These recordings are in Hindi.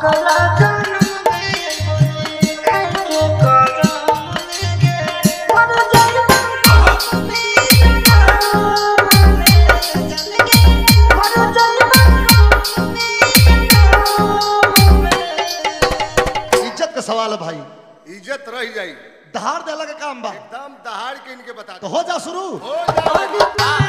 इज़्ज़त का सवाल है भाई। इज़्ज़त रह जाई दहाड़ देला का काम बा। एकदम दहाड़ के इनके बता तो हो जा शुरू। हो जाओ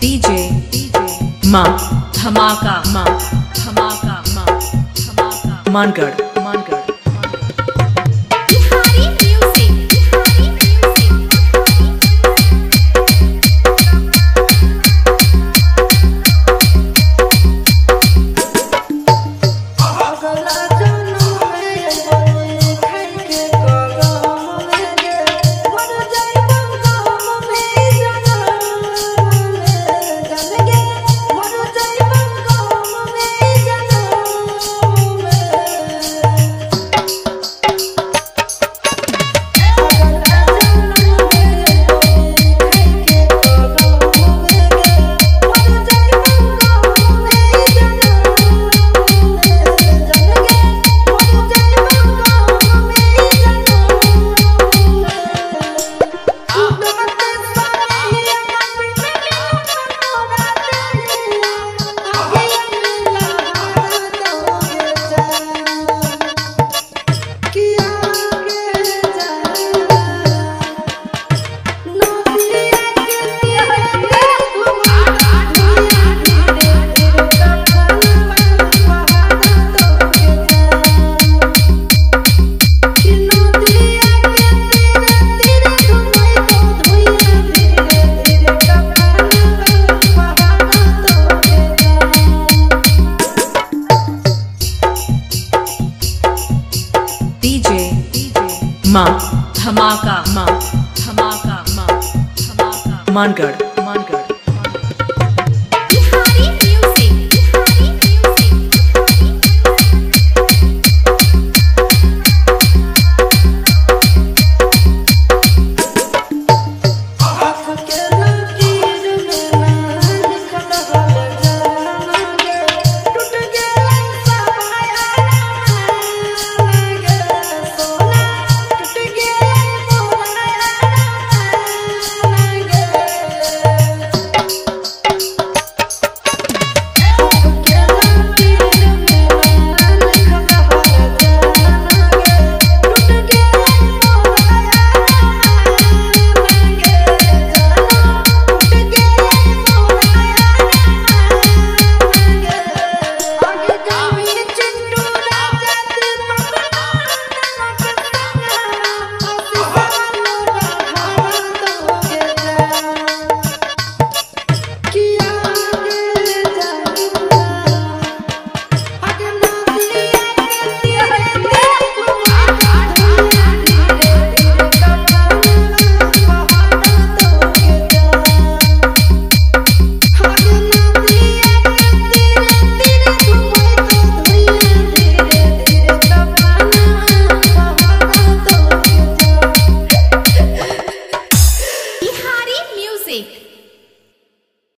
DJ माँ। धमाका। माँ। धमाका। माँ। धमाका। मानगढ़। माँ। धमाका। माँ। धमाका माँ। धमाका। मानगढ़।